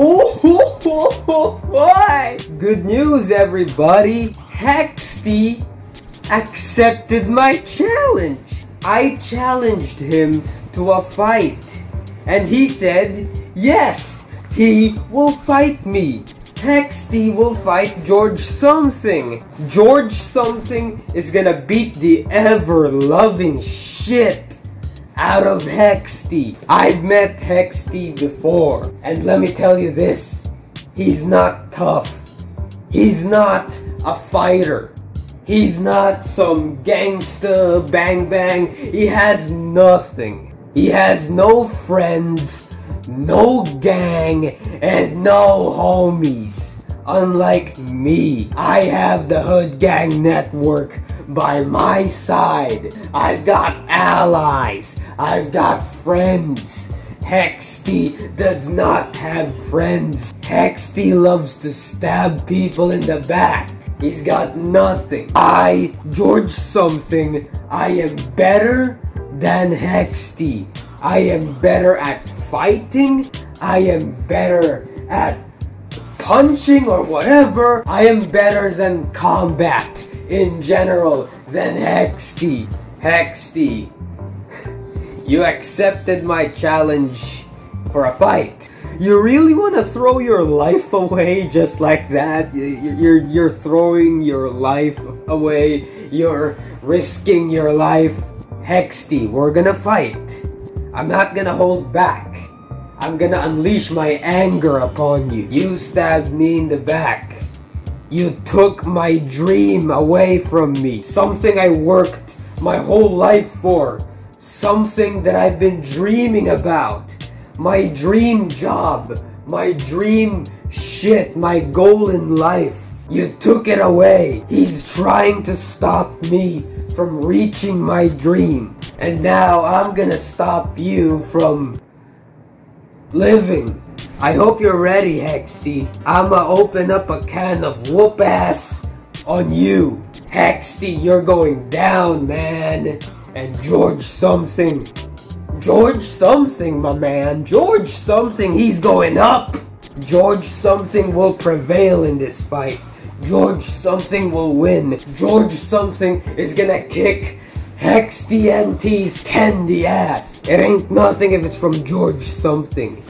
Oh, why? Good news, everybody. Hexty accepted my challenge. I challenged him to a fight. And he said, yes, he will fight me. Hexty will fight George something. George something is gonna beat the ever-loving shit out of Hexty. I've met Hexty before, and let me tell you this, he's not tough. He's not a fighter. He's not some gangster bang bang. He has nothing. He has no friends, no gang, and no homies. Unlike me, I have the Hood Gang Network by my side. I've got allies. I've got friends. Hexty does not have friends. Hexty loves to stab people in the back. He's got nothing. I, George something, I am better than Hexty. I am better at fighting. I am better at punching or whatever. I am better than combat in general than Hexty. Hexty, you accepted my challenge for a fight. You really want to throw your life away just like that? You're, you're throwing your life away. You're risking your life. Hexty, we're gonna fight. I'm not gonna hold back. I'm gonna unleash my anger upon you. You stabbed me in the back. You took my dream away from me. Something I worked my whole life for. Something that I've been dreaming about. My dream job. My dream shit. My goal in life. You took it away. He's trying to stop me from reaching my dream. And now I'm gonna stop you from living. I hope you're ready, Hexty. I'ma open up a can of whoop ass on you. Hexty, you're going down, man. And George something. George something, my man. George something, he's going up. George something will prevail in this fight. George something will win. George something is gonna kick Hex DMT's candy ass. It ain't nothing if it's from George something.